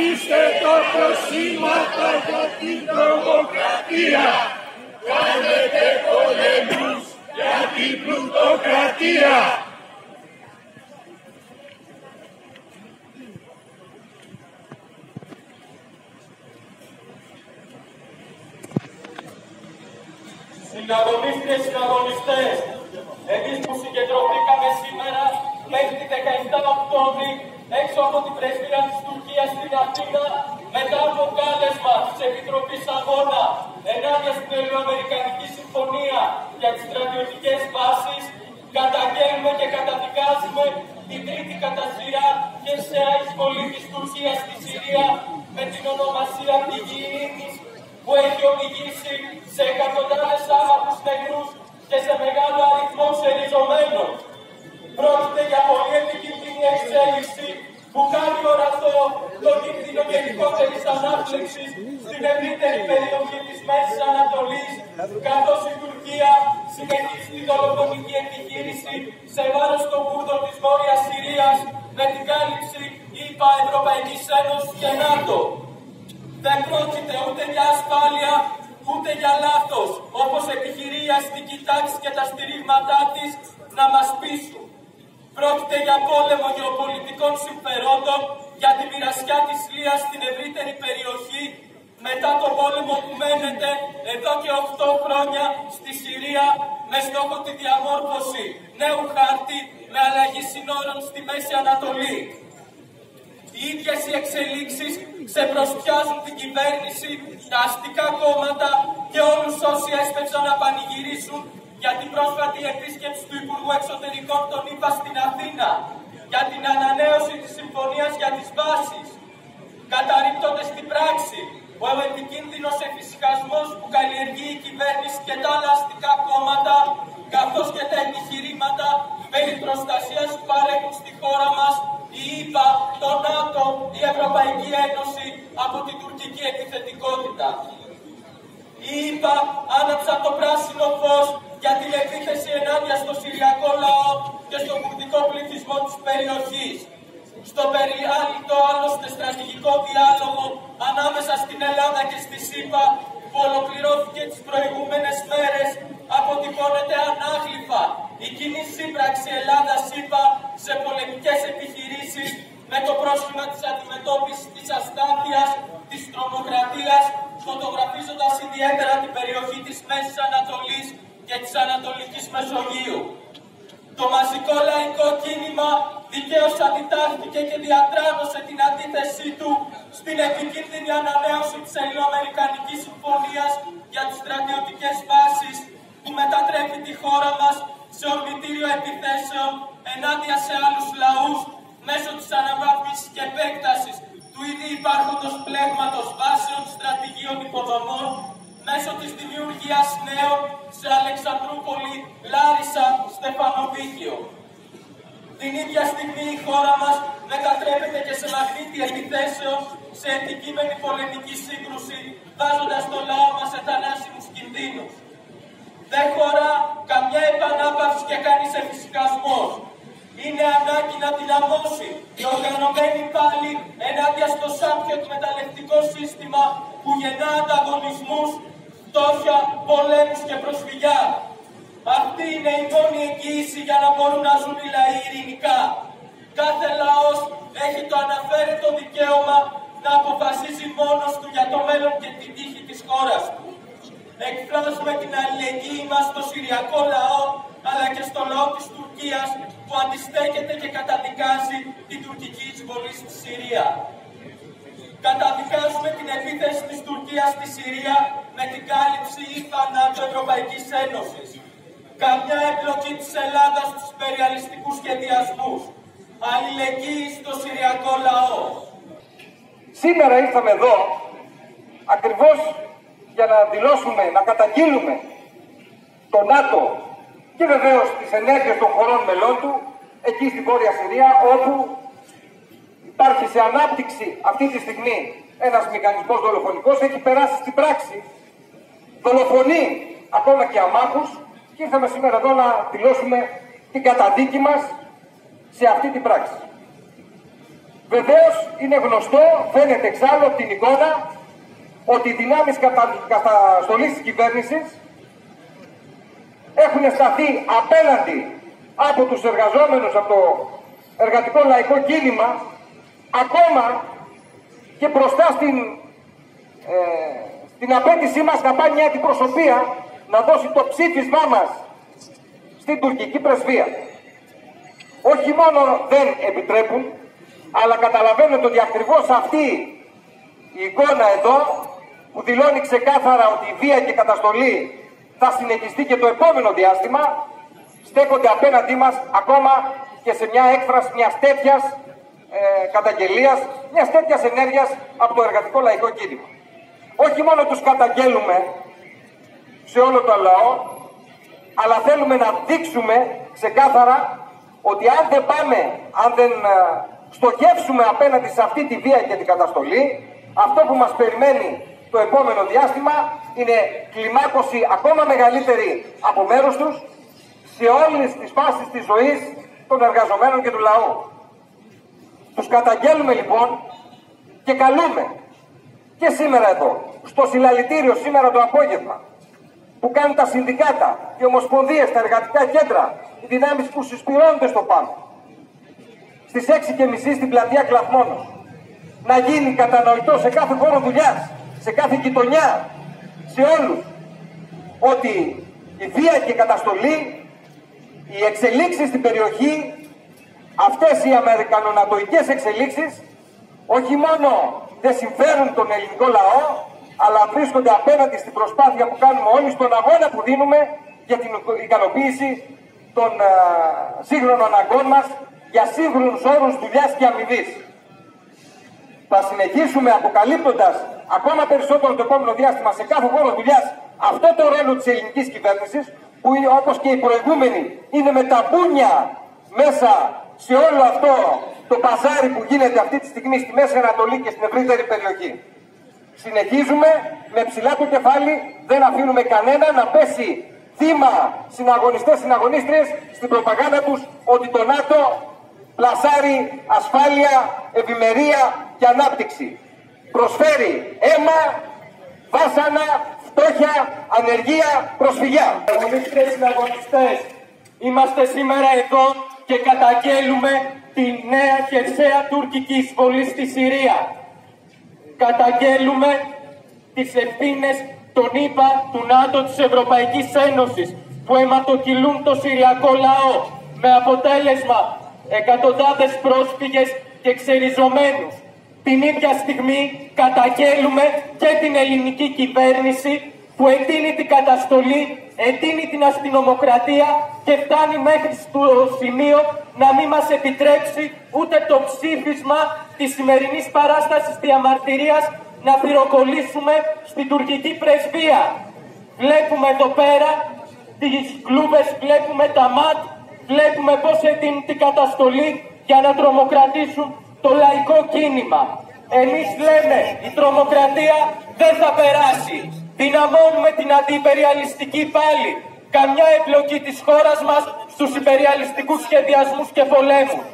Αφήστε τα προσήματα για την τρομοκρατία. Κάνετε πολεμούς για την πλουτοκρατία. Συναγωνίστες, συναγωνιστές, εμείς που συγκεντρωθήκαμε σήμερα μέχρι τη 17 Οκτώβρη έξω από την πρεσβεία της Τουρκίας στην Αθήνα μετά από κάλεσμα της Επιτροπής Αγώνα ενάντια στην Ελληνοαμερικανική Συμφωνία για τις στρατιωτικές βάσεις καταγγέλνουμε και καταδικάζουμε την τρίτη κατά σειρά και σε εισβολή της Τουρκίας στη Συρία με την ονομασία Πηγή που έχει οδηγήσει σε εκατοντάδες άμαχους νεκρούς και σε μεγάλο αριθμό ξεριζωμένων. Πρόκειται για πολύ επικίνδυνη εξέλιξη που κάνει ορατό το κίνδυνο γενικότερη ανάπτυξη στην ευρύτερη περιοχή της Μέσης Ανατολής, καθώς η Τουρκία συνεχίζει την δολοφονική επιχείρηση σε βάρος των Κούρδων της Βόρειας Συρίας με την κάλυψη ΙΠΑ Ευρωπαϊκής Ένωσης και ΝΑΤΟ. Δεν πρόκειται ούτε για ασφάλεια, ούτε για λάθος, όπως επιχειρεί η αστική τάξη και τα στηρίγματά της να μας πείσουν. Πρόκειται για πόλεμο γεωπολιτικών συμφερόντων για την μοιρασιά της Λίας στην ευρύτερη περιοχή μετά το πόλεμο που μένεται εδώ και 8 χρόνια στη Συρία με στόχο τη διαμόρφωση νέου χάρτη με αλλαγή συνόρων στη Μέση Ανατολή. Οι ίδιες οι εξελίξεις ξεπροσπιάζουν την κυβέρνηση, τα αστικά κόμματα και όλους όσοι έσπευσαν να πανηγυρίσουν για την πρόσφατη επίσκεψη του Υπουργού Εξωτερικών των ΗΠΑ στην Αθήνα, για την ανανέωση της συμφωνίας για τις βάσεις, καταρρύπτονται στην πράξη ο επικίνδυνος εφησυχασμός που καλλιεργεί η κυβέρνηση και τα άλλα αστικά κόμματα, καθώς και τα επιχειρήματα περί προστασίας που παρέχουν στη χώρα μας η ΗΠΑ, το ΝΑΤΟ, η Ευρωπαϊκή Ένωση από την τουρκική επιθετικότητα. Οι ΗΠΑ άναψαν το πράσινο φως για την επίθεση ενάντια στο Συριακό λαό και στον κουρδικό πληθυσμό της περιοχής. Στο περιάλυτο άλλωστε στρατηγικό διάλογο ανάμεσα στην Ελλάδα και στη ΣΥΠΑ που ολοκληρώθηκε τις προηγούμενες μέρες αποτυπώνεται ανάγλυφα η κοινή σύμπραξη Ελλάδα-ΣΥΠΑ σε πολεμικές επιχειρήσεις με το πρόσχημα της αντιμετώπισης της αστάθειας, της τρομοκρατίας, φωτογραφίζοντας ιδιαίτερα την περιοχή της Μέσης Ανατολής και της Ανατολικής Μεσογείου. Το μαζικό λαϊκό κίνημα δικαίως αντιτάχθηκε και διατράνωσε την αντίθεσή του στην επικίνδυνη ανανέωση της Ελληνοαμερικανικής Συμφωνίας για τις στρατιωτικές βάσεις που μετατρέπει τη χώρα μας σε ορμητήριο επιθέσεων ενάντια σε άλλους λαούς μέσω της αναβάθμισης και επέκτασης του ήδη υπάρχοντος πλέγματος βάσεων στρατηγίων υποδομών μέσω της δημιουργίας νέων σε Αλεξανδρούπολη, Λάρισα, Στεφανοβίκιο. Την ίδια στιγμή η χώρα μας μετατρέπεται και σε μαγνήτη επιθέσεων σε αντικείμενη πολεμική σύγκρουση, βάζοντας το λαό μας σε θανάσιμους κινδύνους. Δεν χωρά καμιά επανάπαυση και κανείς εφησυχασμός. Είναι ανάγκη να δυναμώσει η οργανωμένη πάλι ενάντια στο σάπιο εκμεταλλευτικό σύστημα που γεννά ανταγωνισμούς, φτώχεια, πολέμους και προσφυγιά. Αυτή είναι η μόνη εγγύηση για να μπορούν να ζουν οι λαοί ειρηνικά. Κάθε λαός έχει το αναφέρετο δικαίωμα να αποφασίζει μόνος του για το μέλλον και την τύχη της χώρας του. Εκφράζουμε την αλληλεγγύη μας στο Συριακό λαό, αλλά και στο λαό της Τουρκίας που αντιστέκεται και καταδικάζει την τουρκική εισβολή στη Συρία. Καταδικάζουμε την επίθεση της Τουρκίας στη Συρία με την κάλυψη ή θανάτου Ευρωπαϊκής Ένωσης. Καμιά εμπλοκή της Ελλάδας στους περιαλιστικούς σχεδιασμούς. Αλληλεγγύη στο Συριακό λαό. Σήμερα ήρθαμε εδώ ακριβώς για να δηλώσουμε, να καταγγείλουμε το ΝΑΤΟ και βεβαίως τις ενέργειες των χωρών μελών του εκεί στη Βόρεια Συρία όπου υπάρχει σε ανάπτυξη αυτή τη στιγμή ένας μηχανισμός δολοφονικός έχει περάσει στην πράξη δολοφονεί ακόμα και αμάχους και ήρθαμε σήμερα εδώ να δηλώσουμε την καταδίκη μας σε αυτή την πράξη. Βεβαίως είναι γνωστό, φαίνεται εξάλλου από την εικόνα, ότι οι δυνάμεις κατα... καταστολής της κυβέρνησης έχουν σταθεί απέναντι από τους εργαζόμενους από το εργατικό λαϊκό κίνημα ακόμα και μπροστά στην, ε, στην απέτησή μας να πάει μια αντιπροσωπεία να δώσει το ψήφισμά μας στην τουρκική πρεσβεία. Όχι μόνο δεν επιτρέπουν, αλλά καταλαβαίνετε ότι ακριβώς αυτή η εικόνα εδώ που δηλώνει ξεκάθαρα ότι η βία και η καταστολή θα συνεχιστεί και το επόμενο διάστημα, στέκονται απέναντί μας ακόμα και σε μια έκφραση μιας τέτοιας ε, καταγγελίας, μιας τέτοιας ενέργειας από το εργατικό λαϊκό κίνημα. Όχι μόνο τους καταγγέλουμε σε όλο το λαό, αλλά θέλουμε να δείξουμε ξεκάθαρα ότι αν δεν πάμε, αν δεν ε, στοχεύσουμε απέναντι σε αυτή τη βία και την καταστολή, αυτό που μας περιμένει το επόμενο διάστημα είναι κλιμάκωση ακόμα μεγαλύτερη από μέρους τους σε όλες τις φάσεις της ζωής των εργαζομένων και του λαού. Τους καταγγέλουμε λοιπόν και καλούμε και σήμερα εδώ, στο συλλαλητήριο σήμερα το απόγευμα, που κάνουν τα συνδικάτα, οι ομοσπονδίες, τα εργατικά κέντρα, οι δυνάμεις που συσπηρώνονται στο πάνω. Στις 6.30 στην πλατεία Κλαθμόνος. Να γίνει κατανοητό σε κάθε χώρο δουλειάς, σε κάθε γειτονιά, σε όλους, ότι η βία και η καταστολή, οι εξελίξεις στην περιοχή, αυτές οι αμερικανονατοικές εξελίξεις, όχι μόνο δεν συμφέρουν τον ελληνικό λαό, αλλά βρίσκονται απέναντι στην προσπάθεια που κάνουμε όλοι, στον αγώνα που δίνουμε για την ικανοποίηση των uh, σύγχρονων αναγκών μας για σύγχρονους όρους δουλειάς και αμοιβής. Θα συνεχίσουμε αποκαλύπτοντας ακόμα περισσότερο το επόμενο διάστημα σε κάθε χώρο δουλειάς αυτό το ρόλο της ελληνικής κυβέρνησης που όπως και οι προηγούμενοι είναι με τα μπούνια μέσα σε όλο αυτό το παζάρι που γίνεται αυτή τη στιγμή στη Μέση Ανατολή και στην ευρύτερη περιοχή. Συνεχίζουμε με ψηλά το κεφάλι, δεν αφήνουμε κανένα να πέσει θύμα συναγωνιστές, συναγωνίστριες στην προπαγάνδα τους ότι το ΝΑΤΟ πλασάρει ασφάλεια, ευημερία και ανάπτυξη. Προσφέρει αίμα, βάσανα, φτώχεια, ανεργία, προσφυγιά. Αγωνιστές, συναγωνιστές, είμαστε σήμερα εδώ και καταγγέλουμε τη νέα χερσαία τουρκική εισβολή στη Συρία καταγγέλουμε τις ευθύνες των ΗΠΑ, του ΝΑΤΟ, της Ευρωπαϊκής Ένωσης που αιματοκυλούν το Συριακό λαό με αποτέλεσμα εκατοντάδες πρόσφυγες και ξεριζωμένους. Την ίδια στιγμή καταγγέλουμε και την ελληνική κυβέρνηση που εντείνει την καταστολή, εντείνει την αστυνομοκρατία και φτάνει μέχρι στο σημείο να μην μας επιτρέψει ούτε το ψήφισμα της σημερινής παράστασης διαμαρτυρίας να πυροκολλήσουμε στην τουρκική πρεσβεία. Βλέπουμε εδώ πέρα τις κλούβες, βλέπουμε τα ΜΑΤ, βλέπουμε πώς εντείνει την καταστολή για να τρομοκρατήσουν το λαϊκό κίνημα. Εμείς λέμε η τρομοκρατία δεν θα περάσει. Δυναμώνουμε την αντιπεριαλιστική πάλι. Καμιά εμπλοκή της χώρας μας στους υπεριαλιστικούς σχεδιασμούς και πολέμους.